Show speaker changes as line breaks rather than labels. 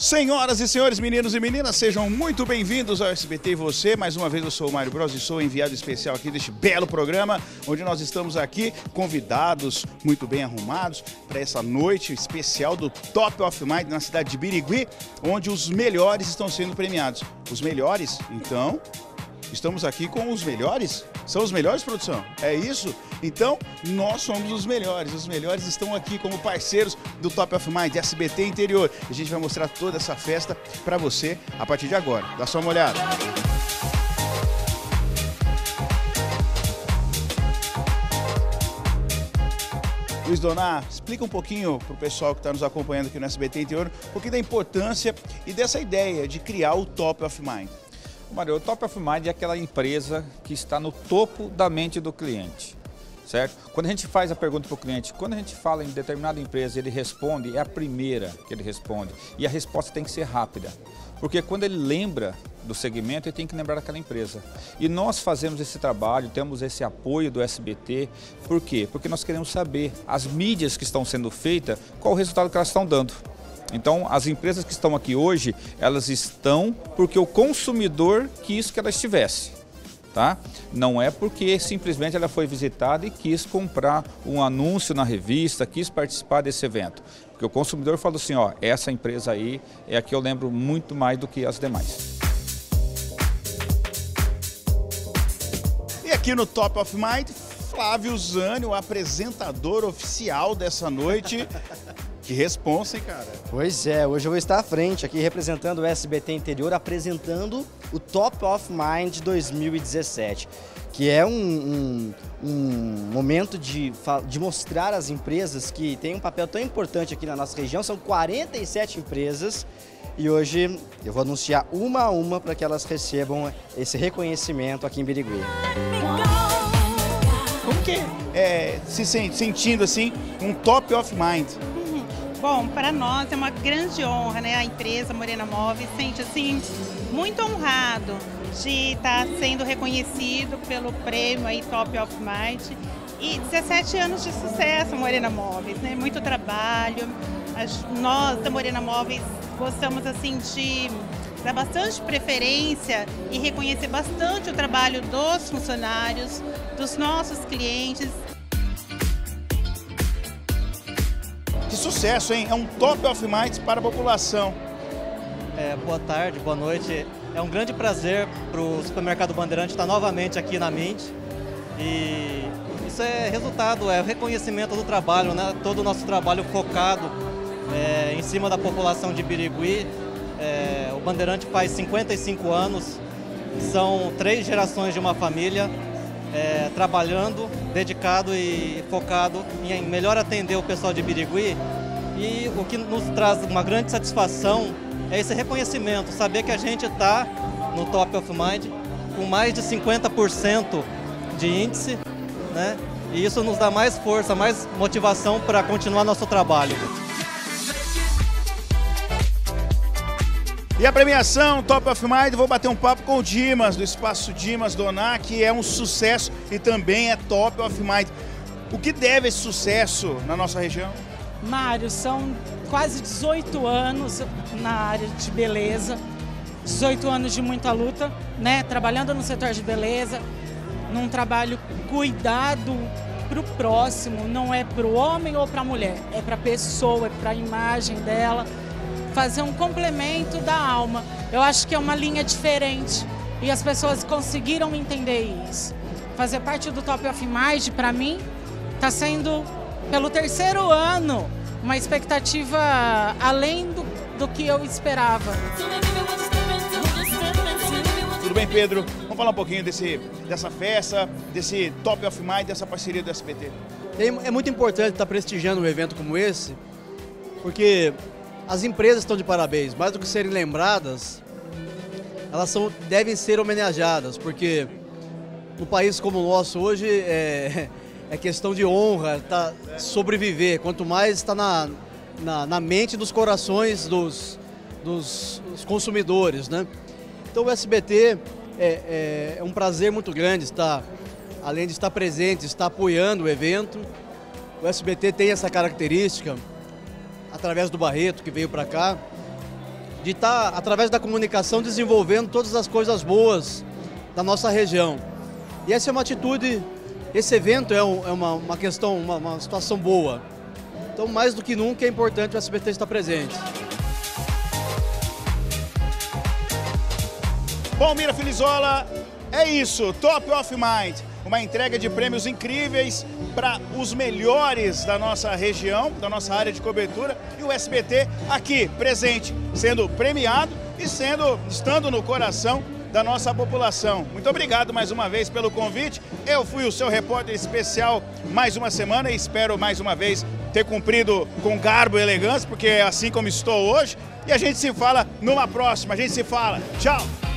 Senhoras e senhores, meninos e meninas, sejam muito bem-vindos ao SBT você. Mais uma vez eu sou o Mário Bros e sou enviado especial aqui deste belo programa, onde nós estamos aqui convidados, muito bem arrumados, para essa noite especial do Top of Mind na cidade de Birigui, onde os melhores estão sendo premiados. Os melhores, então, estamos aqui com os melhores? São os melhores, produção? É isso? Então, nós somos os melhores. Os melhores estão aqui como parceiros do Top of Mind, SBT Interior. A gente vai mostrar toda essa festa para você a partir de agora. Dá só uma olhada. Luiz Donar, explica um pouquinho para o pessoal que está nos acompanhando aqui no SBT Interior, um pouquinho da importância e dessa ideia de criar o Top of Mind.
Mário, o Top of Mind é aquela empresa que está no topo da mente do cliente, certo? Quando a gente faz a pergunta para o cliente, quando a gente fala em determinada empresa ele responde, é a primeira que ele responde. E a resposta tem que ser rápida. Porque quando ele lembra do segmento, ele tem que lembrar daquela empresa. E nós fazemos esse trabalho, temos esse apoio do SBT. Por quê? Porque nós queremos saber as mídias que estão sendo feitas, qual o resultado que elas estão dando. Então, as empresas que estão aqui hoje, elas estão porque o consumidor quis que ela estivesse. Tá? Não é porque simplesmente ela foi visitada e quis comprar um anúncio na revista, quis participar desse evento. Porque o consumidor falou assim, ó, essa empresa aí é a que eu lembro muito mais do que as demais.
E aqui no Top of Mind, Flávio Zani, o apresentador oficial dessa noite. Que responsa, hein, cara?
Pois é, hoje eu vou estar à frente aqui representando o SBT Interior, apresentando o Top of Mind 2017, que é um, um, um momento de, de mostrar às empresas que têm um papel tão importante aqui na nossa região. São 47 empresas e hoje eu vou anunciar uma a uma para que elas recebam esse reconhecimento aqui em Birigui.
Como que é se sentindo assim um top of mind?
Bom, para nós é uma grande honra, né? A empresa Morena Móveis sente assim muito honrado de estar tá sendo reconhecido pelo prêmio aí Top of Mind e 17 anos de sucesso Morena Móveis, né? Muito trabalho. Nós da Morena Móveis gostamos assim de dar bastante preferência e reconhecer bastante o trabalho dos funcionários, dos nossos clientes
sucesso, hein? É um top of mind para a população.
É, boa tarde, boa noite. É um grande prazer para o Supermercado Bandeirante estar novamente aqui na Mint. E isso é resultado, é o reconhecimento do trabalho, né? todo o nosso trabalho focado é, em cima da população de Birigui. É, o Bandeirante faz 55 anos, são três gerações de uma família é, trabalhando, dedicado e focado em melhor atender o pessoal de Birigui. E o que nos traz uma grande satisfação é esse reconhecimento, saber que a gente está no Top of Mind com mais de 50% de índice, né? E isso nos dá mais força, mais motivação para continuar nosso trabalho.
E a premiação Top of Mind, vou bater um papo com o Dimas, do Espaço Dimas Donar, que é um sucesso e também é Top of Mind. O que deve esse sucesso na nossa região?
Mário, são quase 18 anos na área de beleza, 18 anos de muita luta, né? Trabalhando no setor de beleza, num trabalho cuidado para o próximo, não é para o homem ou para a mulher, é para a pessoa, é para a imagem dela fazer um complemento da alma. Eu acho que é uma linha diferente e as pessoas conseguiram entender isso. Fazer parte do Top of Mind, para mim, está sendo, pelo terceiro ano, uma expectativa além do, do que eu esperava.
Tudo bem, Pedro? Vamos falar um pouquinho desse, dessa festa, desse Top of Mind, dessa parceria do SBT.
É muito importante estar prestigiando um evento como esse, porque as empresas estão de parabéns, mais do que serem lembradas, elas são, devem ser homenageadas, porque no país como o nosso hoje é, é questão de honra, tá, sobreviver, quanto mais está na, na, na, mente dos corações dos, dos, dos, consumidores. Né? Então o SBT é, é, é um prazer muito grande estar, além de estar presente, estar apoiando o evento. O SBT tem essa característica através do Barreto, que veio para cá, de estar, através da comunicação, desenvolvendo todas as coisas boas da nossa região. E essa é uma atitude, esse evento é, um, é uma, uma, questão, uma, uma situação boa. Então, mais do que nunca, é importante o SBT estar presente.
Bom, Mira Filizola, é isso, Top of Mind. Uma entrega de prêmios incríveis para os melhores da nossa região, da nossa área de cobertura. E o SBT aqui, presente, sendo premiado e sendo, estando no coração da nossa população. Muito obrigado mais uma vez pelo convite. Eu fui o seu repórter especial mais uma semana e espero mais uma vez ter cumprido com garbo e elegância, porque é assim como estou hoje. E a gente se fala numa próxima. A gente se fala. Tchau!